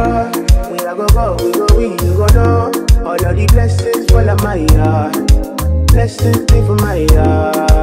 far. When I go go, we go we, go down. All of the blessings fall on my heart. Blessings stay for my heart.